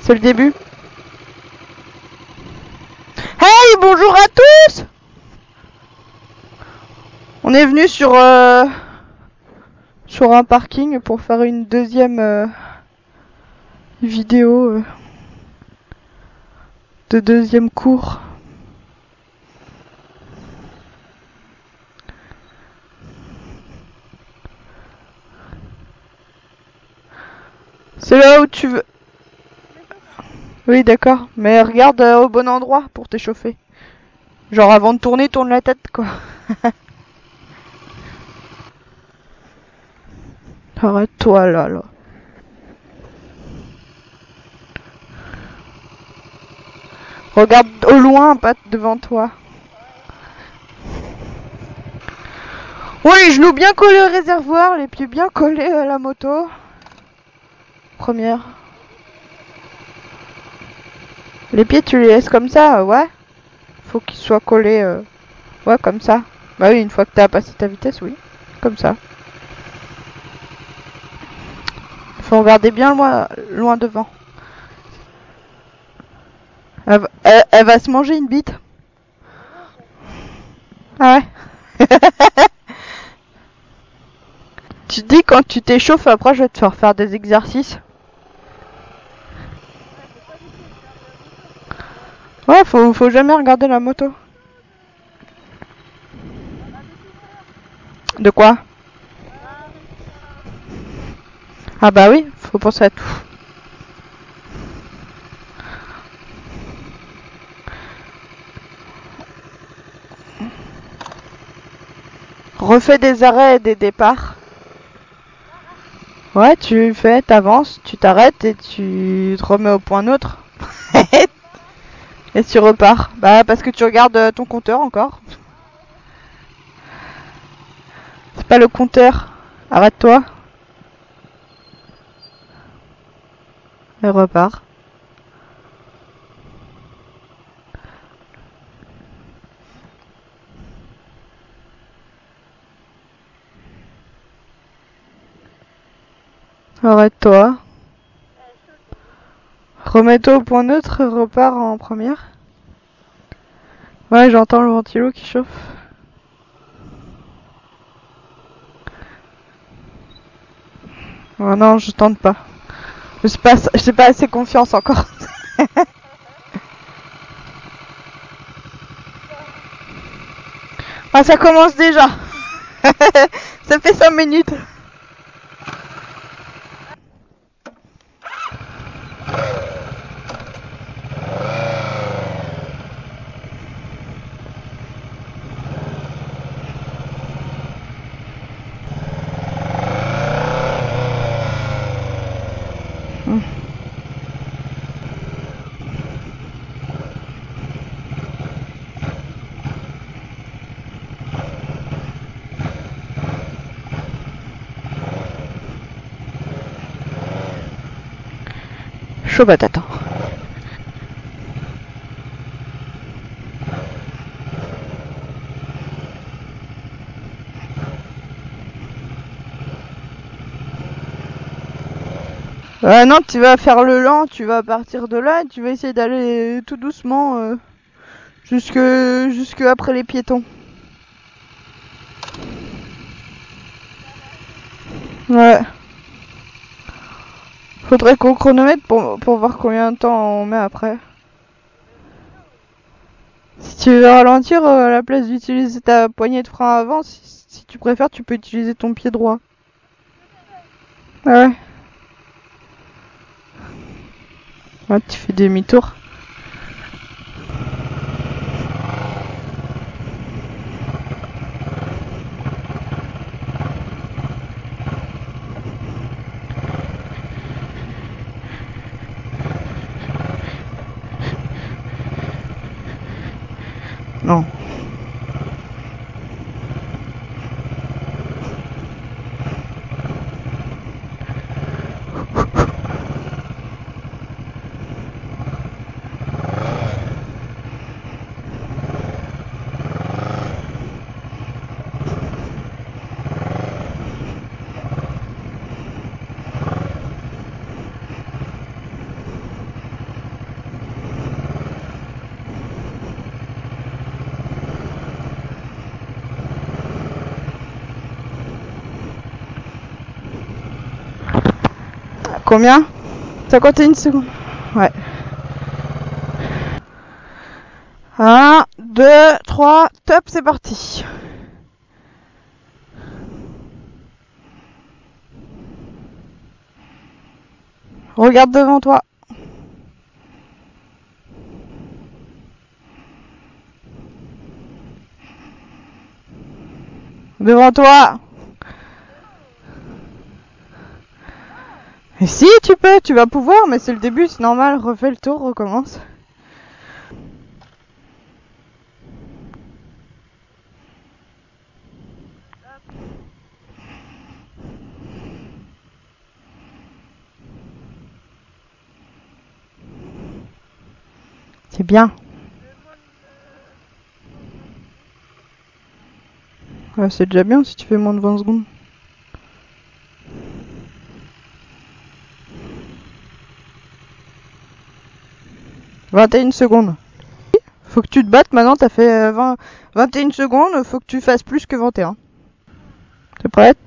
C'est le début. Hey, bonjour à tous On est venu sur euh, sur un parking pour faire une deuxième euh, vidéo euh, de deuxième cours. C'est là où tu veux. Oui, d'accord. Mais regarde au bon endroit pour t'échauffer. Genre avant de tourner, tourne la tête, quoi. Arrête-toi là, là. Regarde au loin, pas devant toi. Oui, les genoux bien collés au réservoir, les pieds bien collés à la moto. Première. Les pieds, tu les laisses comme ça, ouais. Faut qu'ils soient collés, euh, ouais, comme ça. Bah oui, une fois que t'as passé ta vitesse, oui. Comme ça. Faut regarder bien loin, loin devant. Elle, va- se manger une bite. Ah ouais. tu dis quand tu t'échauffes, après je vais te faire faire des exercices. Ouais, faut jamais regarder la moto. De quoi? Ah bah oui, faut penser à tout. Refais des arrêts et des départs. Ouais, tu fais, t'avances, tu t'arrêtes et tu te remets au point neutre. Et tu repars. Bah parce que tu regardes euh, ton compteur encore. C'est pas le compteur. Arrête-toi. Et repars. Arrête-toi. Remets-toi au point neutre repars en première. Ouais, j'entends le ventilo qui chauffe. Oh non, je tente pas. Je suis pas, pas assez confiance encore. ah, ça commence déjà. ça fait 5 minutes. Bah Euh, non, tu vas faire le lent, tu vas partir de là, tu vas essayer d'aller tout doucement euh, jusque jusque après les piétons. Ouais. Faudrait qu'on chronomètre pour, pour voir combien de temps on met après. Si tu veux ralentir, euh, à la place d'utiliser ta poignée de frein avant, si, si tu préfères, tu peux utiliser ton pied droit. Ouais. Ouais, tu fais demi-tour. Combien 51 secondes. Ouais. 1, 2, 3, top, c'est parti. Regarde devant toi. Devant toi. Si tu peux, tu vas pouvoir, mais c'est le début, c'est normal, refais le tour, recommence. C'est bien. C'est déjà bien si tu fais moins de 20 secondes. Vingt et une secondes. Faut que tu te battes maintenant, t'as fait 20, 21 secondes, faut que tu fasses plus que 21. T'es prête?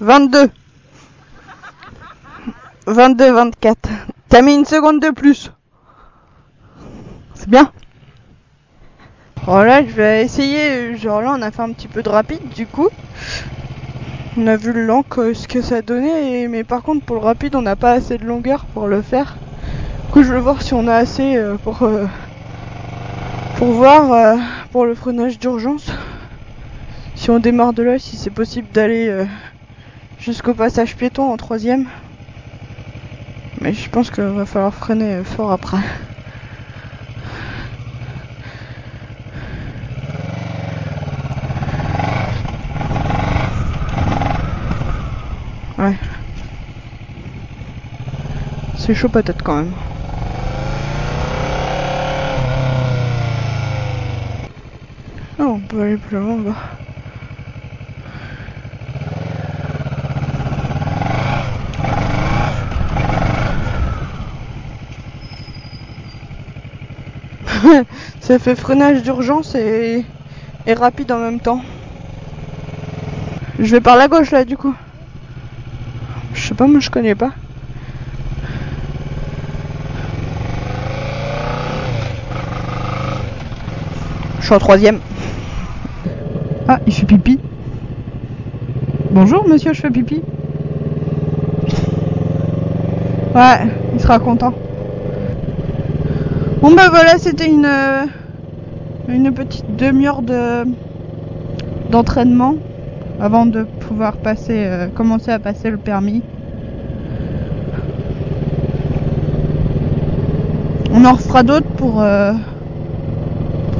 22. 22, 24. T'as mis une seconde de plus. C'est bien. Voilà, je vais essayer. Genre là, on a fait un petit peu de rapide du coup. On a vu le lent, ce que ça donnait. Mais par contre, pour le rapide, on n'a pas assez de longueur pour le faire. Du coup, je veux voir si on a assez euh, pour, euh, pour voir euh, pour le freinage d'urgence. Si on démarre de là, si c'est possible d'aller jusqu'au passage piéton en troisième. Mais je pense qu'il va falloir freiner fort après. Ouais. C'est chaud peut-être quand même. On peut aller plus loin bas. ça fait freinage d'urgence et... et rapide en même temps. Je vais par la gauche là du coup. Je sais pas, moi je connais pas. Je suis en troisième. Ah, il fait pipi. Bonjour monsieur, je fais pipi. Ouais, il sera content. Bon bah voilà, c'était une, euh, petite demi-heure de d'entraînement avant de pouvoir euh, commencer à passer le permis. On en refera d'autres pour, euh,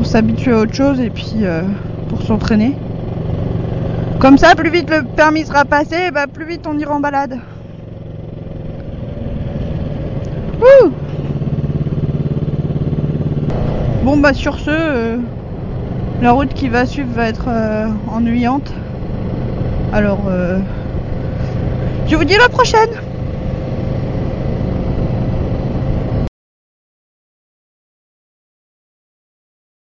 s'habituer à autre chose et puis pour s'entraîner. Comme ça, plus vite le permis sera passé, bah, plus vite on ira en balade. Bon bah sur ce, euh, la route qui va suivre va être euh, ennuyante. Alors, euh, je vous dis la prochaine